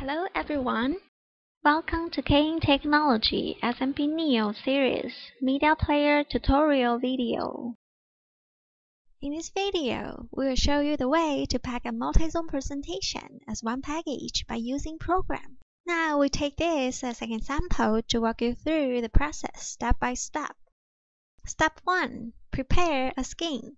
Hello everyone. Welcome to CAYIN Technology SMP Neo series media player tutorial video. In this video, we will show you the way to pack a multi-zone presentation as one package by using program. Now we take this as an example to walk you through the process step by step. Step 1. Prepare a skin.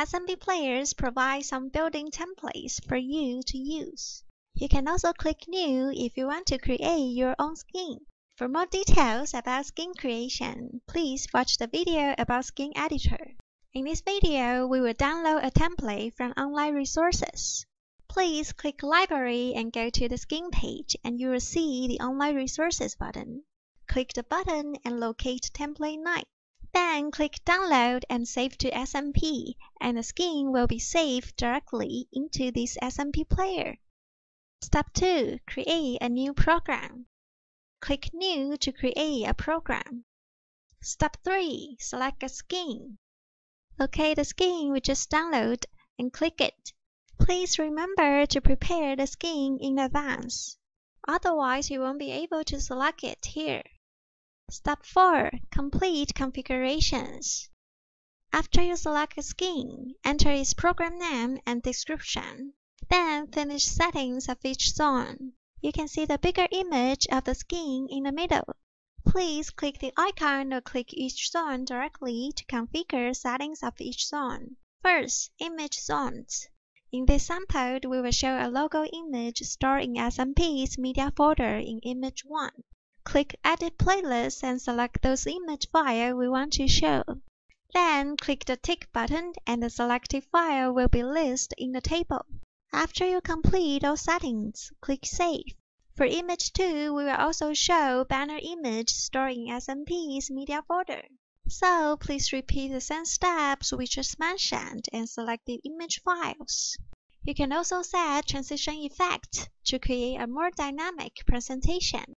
SMP players provide some building templates for you to use. You can also click New if you want to create your own skin. For more details about skin creation, please watch the video about Skin Editor. In this video, we will download a template from online resources. Please click Library and go to the Skin page and you will see the Online Resources button. Click the button and locate Template 9. Then click Download and Save to SMP and the skin will be saved directly into this SMP player. Step 2. Create a new program. Click New to create a program. Step 3. Select a skin. Locate the skin we just downloaded and click it. Please remember to prepare the skin in advance. Otherwise, you won't be able to select it here. Step 4. Complete configurations. After you select a skin, enter its program name and description. Then finish settings of each zone. You can see the bigger image of the skin in the middle. Please click the icon or click each zone directly to configure settings of each zone. First, image zones. In this sample, we will show a logo image stored in SMP's media folder in image 1. Click Edit Playlist and select those image files we want to show. Then click the tick button and the selected file will be listed in the table. After you complete all settings, click Save. For image 2, we will also show banner image stored in SMP's media folder. So please repeat the same steps we just mentioned and select the image files. You can also set transition effect to create a more dynamic presentation.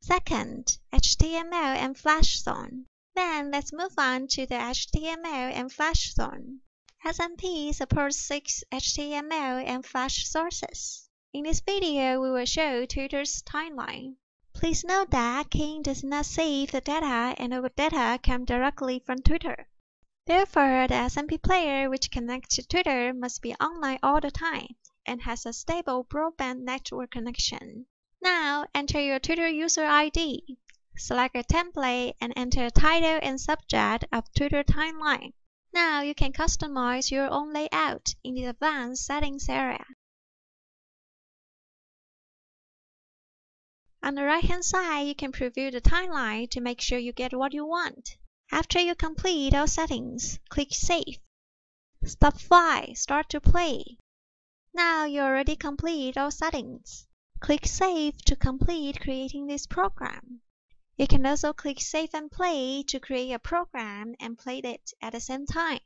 Second, HTML and Flash zone. Then let's move on to the HTML and Flash zone. SMP supports six HTML and Flash sources. In this video, we will show Twitter's timeline. Please note that CAYIN does not save the data and the data come directly from Twitter. Therefore, the SMP player which connects to Twitter must be online all the time and has a stable broadband network connection. Now, enter your Twitter user ID. Select a template and enter the title and subject of Twitter timeline. Now you can customize your own layout in the Advanced Settings area. On the right-hand side, you can preview the timeline to make sure you get what you want. After you complete all settings, click Save. Stop 5. Start to play. Now you already complete all settings. Click Save to complete creating this program. You can also click Save and Play to create a program and play it at the same time.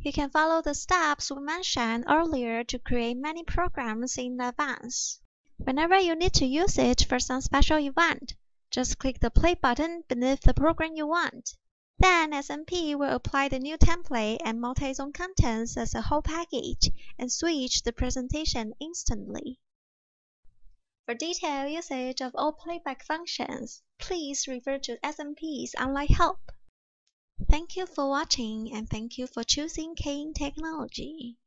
You can follow the steps we mentioned earlier to create many programs in advance. Whenever you need to use it for some special event, just click the play button beneath the program you want. Then SMP will apply the new template and multi-zone contents as a whole package and switch the presentation instantly. For detailed usage of all playback functions, please refer to SMP's online help. Thank you for watching and thank you for choosing CAYIN Technology.